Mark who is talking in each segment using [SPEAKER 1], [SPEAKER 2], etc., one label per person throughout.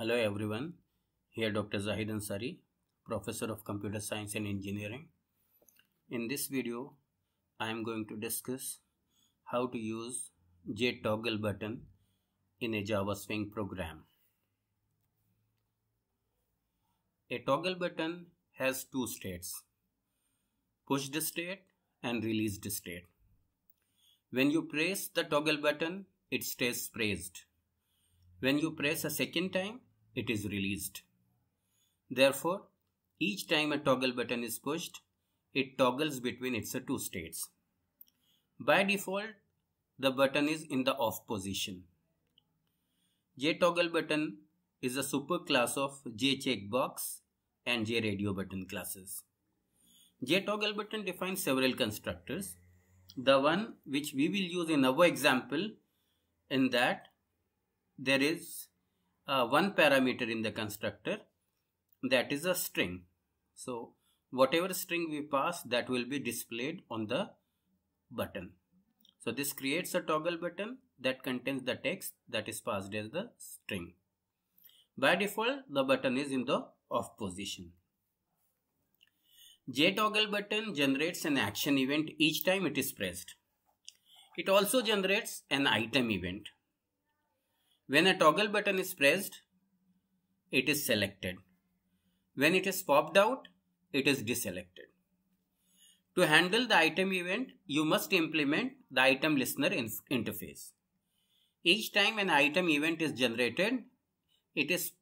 [SPEAKER 1] Hello everyone, here Dr. Zahid Ansari, Professor of Computer Science and Engineering. In this video, I am going to discuss how to use JToggle button in a Java Swing program. A toggle button has two states, pushed state and released state. When you press the toggle button, it stays pressed. When you press a second time, it is released. Therefore, each time a toggle button is pushed, it toggles between its two states. By default, the button is in the off position. JToggle button is a superclass of JCheckbox and JRadio button classes. JToggle button defines several constructors. The one which we will use in our example in that there is uh, one parameter in the constructor that is a string. So whatever string we pass that will be displayed on the button. So this creates a toggle button that contains the text that is passed as the string. By default the button is in the off position. JToggle button generates an action event each time it is pressed. It also generates an item event. When a toggle button is pressed, it is selected. When it is popped out, it is deselected. To handle the item event, you must implement the item listener interface. Each time an item event is generated, it is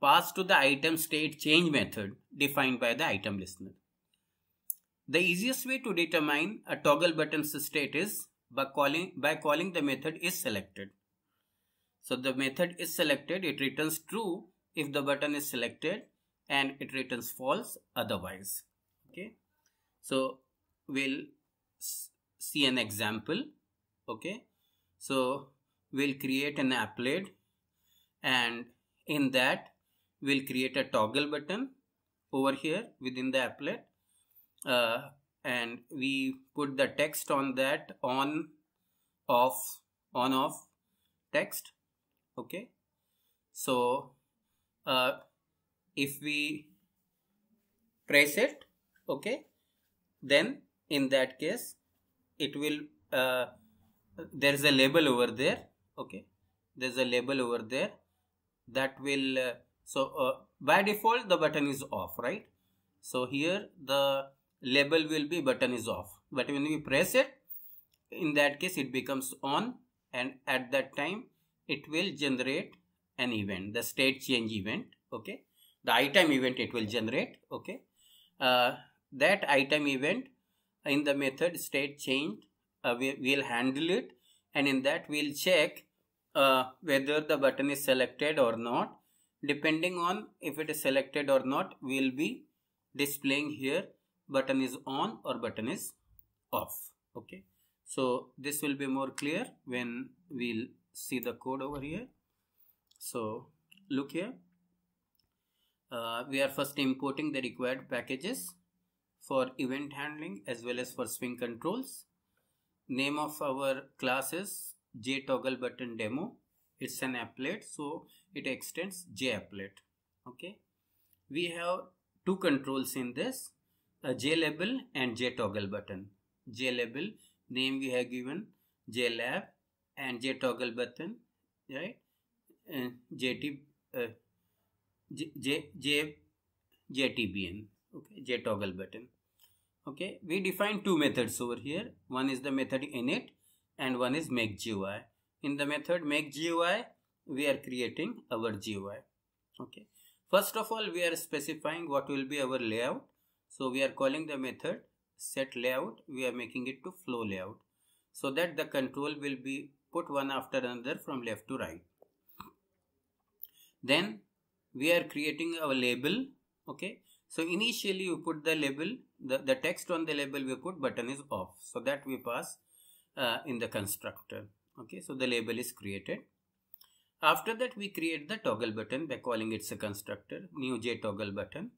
[SPEAKER 1] passed to the item state change method defined by the item listener. The easiest way to determine a toggle button's state is by calling, by calling the method is selected. So the method is selected, it returns true if the button is selected and it returns false otherwise. Okay. So we'll see an example. Okay. So we'll create an applet and in that we'll create a toggle button over here within the applet uh, and we put the text on that on off on off text okay? So uh, if we press it okay then in that case it will uh, there is a label over there okay? There's a label over there that will uh, so uh, by default the button is off right? So here the label will be button is off. But when we press it in that case it becomes on and at that time it will generate an event the state change event okay? The item event it will generate okay? Uh, that item event in the method state change uh, we will handle it and in that we'll check uh, whether the button is selected or not. Depending on if it is selected or not we'll be displaying here button is on or button is off okay? So this will be more clear when we'll see the code over here. So look here. Uh, we are first importing the required packages for event handling as well as for swing controls. Name of our class is jtoggle button demo. It's an applet so it extends japplet okay? We have two controls in this a JLabel and JToggle button. JLabel name we have given JLab and J toggle button, right? And JT, uh, J, J, J, JTBN, okay, JToggle button. Okay, we define two methods over here. One is the method init and one is make GUI. In the method make GUI, we are creating our GUI. Okay. First of all, we are specifying what will be our layout so we are calling the method set layout. We are making it to flow layout so that the control will be put one after another from left to right. Then we are creating our label. Okay. So initially you put the label, the, the text on the label we put button is off. So that we pass uh, in the constructor. Okay. So the label is created. After that we create the toggle button by calling it's a constructor new j toggle button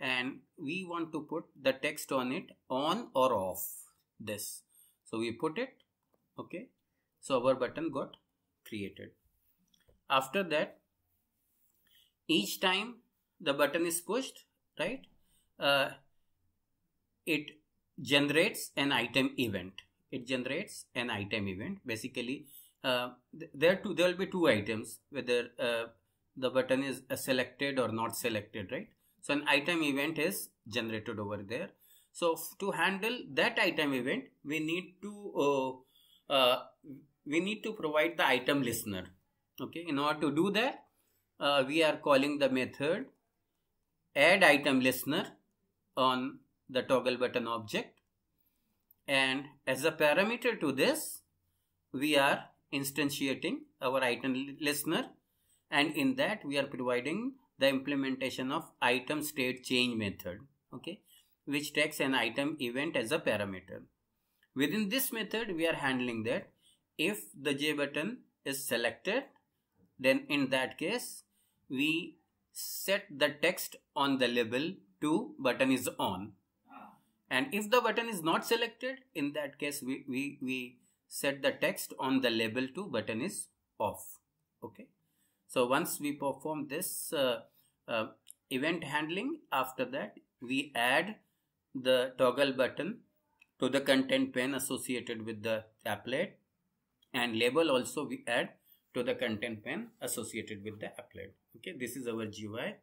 [SPEAKER 1] and we want to put the text on it on or off this so we put it okay so our button got created. After that each time the button is pushed right uh, it generates an item event. It generates an item event. Basically uh, there two there will be two items whether uh, the button is uh, selected or not selected right? So an item event is generated over there. So to handle that item event we need to uh, uh, we need to provide the item listener. Okay in order to do that uh, we are calling the method add item listener on the toggle button object. And as a parameter to this we are instantiating our item listener. And in that we are providing the implementation of item state change method. Okay which takes an item event as a parameter. Within this method we are handling that if the j button is selected then in that case we set the text on the label to button is on. And if the button is not selected in that case we, we, we set the text on the label to button is off. Okay? So once we perform this uh, uh, event handling after that we add the toggle button to the content pane associated with the applet and label also we add to the content pane associated with the applet okay this is our GUI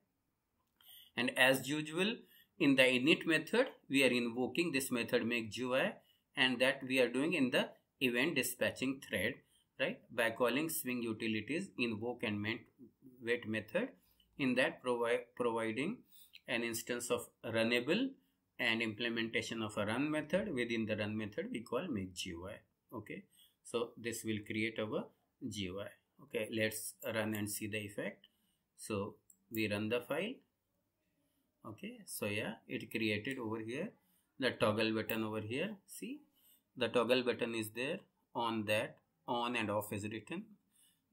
[SPEAKER 1] and as usual in the init method we are invoking this method make GUI and that we are doing in the event dispatching thread right? By calling swing utilities invoke and wait method. In that provide providing an instance of runnable and implementation of a run method. Within the run method we call make GUI okay so this will create our GUI okay let's run and see the effect. So we run the file. Okay so yeah it created over here. The toggle button over here see? The toggle button is there. On that on and off is written.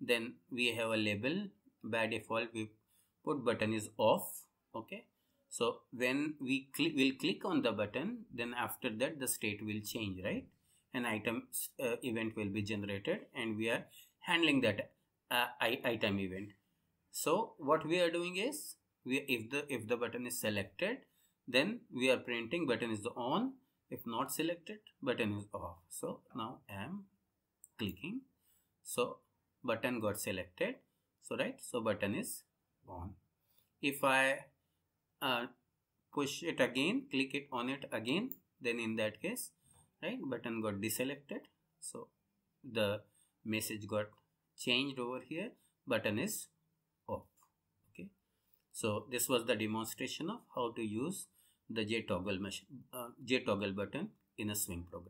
[SPEAKER 1] Then we have a label. By default we put button is off. Okay so when we will click on the button then after that the state will change right an item uh, event will be generated and we are handling that uh, item event. So what we are doing is we if the if the button is selected then we are printing button is on. If not selected button is off. So now i am clicking. So button got selected. So right so button is on. If i uh, push it again click it on it again then in that case right? Button got deselected. So the message got changed over here. Button is off. Okay. So this was the demonstration of how to use the j toggle uh, toggle button in a swing program